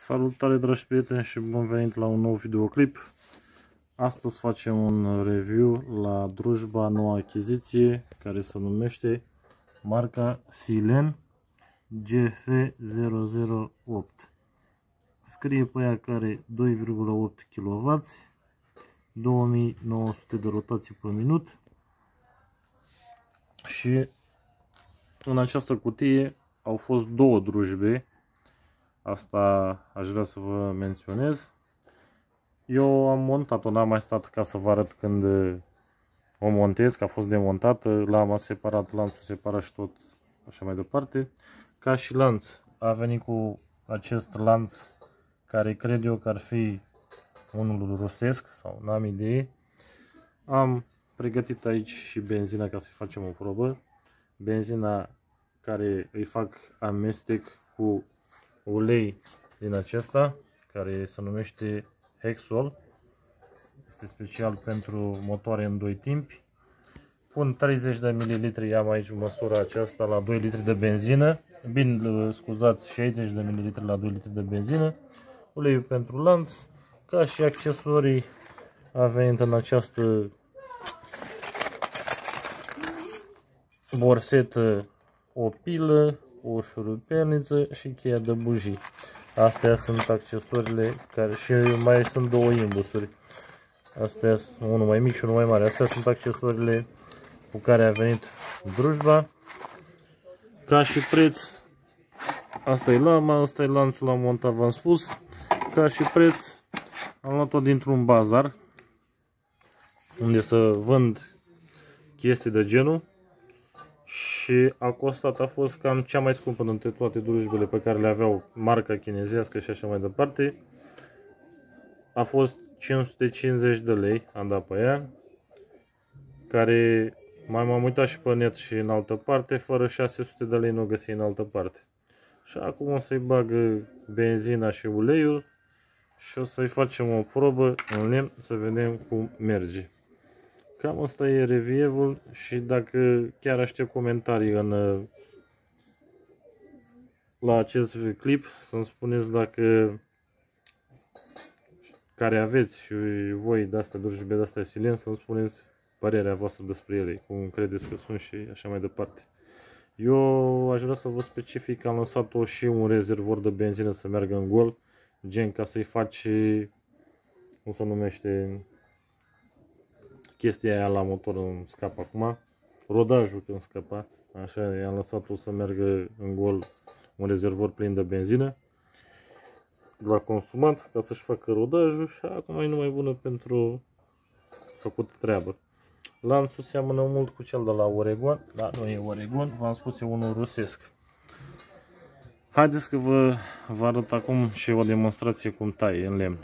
Salutare dragi prieteni și bun venit la un nou videoclip. Astăzi facem un review la drujba nouă achiziție care se numește marca Silen GF008 Scrie pe ea că are 2,8 kW 2900 de rotații pe minut. Și în această cutie au fost două drujbe Asta aș vrea să vă menționez. Eu am montat-o, n-am mai stat ca să vă arăt când o montez, că a fost demontată, l-am separat, lanțul separat și tot așa mai departe. Ca și lanț, a venit cu acest lanț care cred eu că ar fi unul rusesc sau n-am idee. Am pregătit aici și benzina ca să facem o probă. Benzina care îi fac amestec cu ulei din acesta care se numește Hexol este special pentru motoare în doi timpi. Pun 30 de ml am aici măsura aceasta la 2 litri de benzină. Bine scuzați 60 de ml la 2 litri de benzină. Uleiul pentru lanț ca și accesorii a venit în această borsetă o pilă o șurupelniță și cheia de bujii. Astea sunt accesoriile care și mai sunt două imbusuri. Astea sunt unul mai mic și unul mai mare. Astea sunt accesoriile cu care a venit drujba. Ca și preț, asta e lama, asta e lanțul la montat, v-am spus. Ca și preț, am luat-o dintr-un bazar unde să vând chestii de genul și a costat, a fost cam cea mai scumpă dintre toate drujbele pe care le aveau marca chinezească și așa mai departe. A fost 550 de lei, am dat pe ea, care mai m-am uitat și pe net și în altă parte, fără 600 de lei nu o găsi în altă parte. Și acum o să-i bag benzina și uleiul și o să-i facem o probă în lemn să vedem cum merge. Cam asta e revievul și dacă chiar aștept comentarii în, la acest clip, să-mi spuneți dacă care aveți și voi de asta drujbe de asta silen, să-mi spuneți părerea voastră despre ele, cum credeți că sunt și așa mai departe. Eu aș vrea să vă specific că am lăsat-o și un rezervor de benzină să meargă în gol, gen ca să-i faci, cum se numește, chestia aia la motor îmi scap acum. Rodajul când scăpa. Așa, i-am lăsat-o să meargă în gol un rezervor plin de benzină la consumat ca să-și facă rodajul și acum e numai bună pentru făcut treabă. Lanțul seamănă mult cu cel de la Oregon, dar nu e Oregon, v-am spus e unul rusesc. Haideți că vă, vă arăt acum și o demonstrație cum taie în lemn.